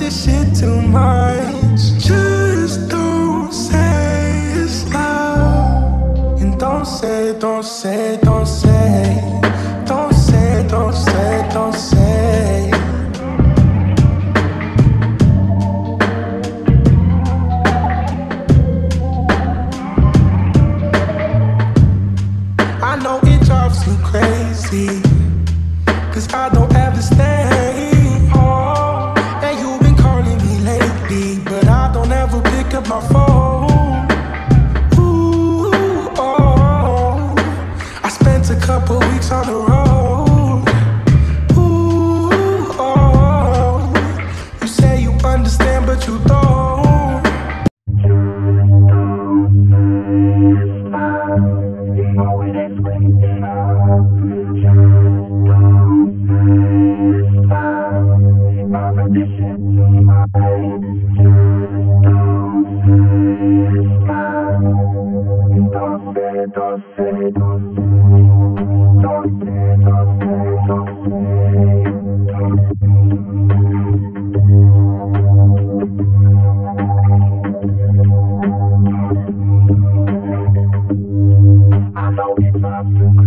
this shit too much. Just don't say it's love. And don't say, don't say, don't say. I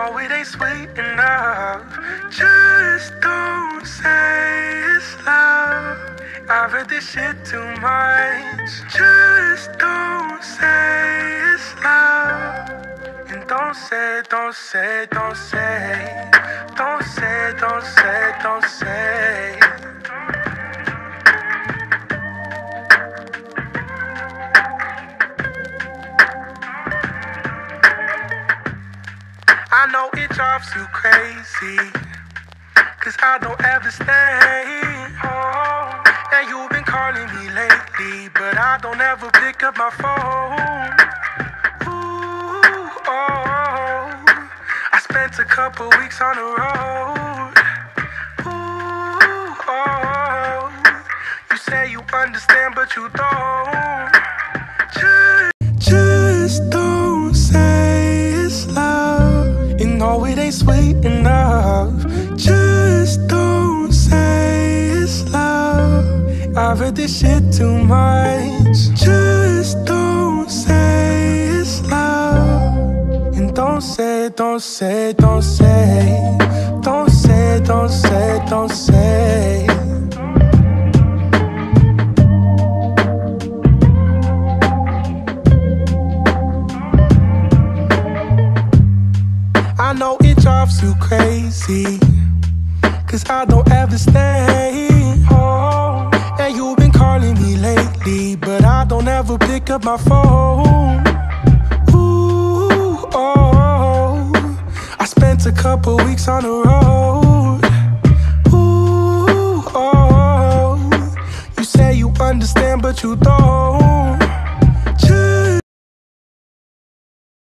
Know it ain't sweet enough. Just don't say it's love. I've heard this shit too much. Just don't say it's love. And don't say, don't say, don't say. Don't I know it drives you crazy. Cause I don't ever stay home. And you've been calling me lately, but I don't ever pick up my phone. Ooh, oh, I spent a couple weeks on the road. Ooh, oh, you say you understand, but you don't. I've heard this shit too much. Just don't say it's love. And don't say, don't say, don't say. Don't say, don't say, don't say. I know it drives you crazy. Cause I don't ever stay up my phone. Ooh, oh, I spent a couple weeks on the road. Ooh, oh, you say you understand, but you don't.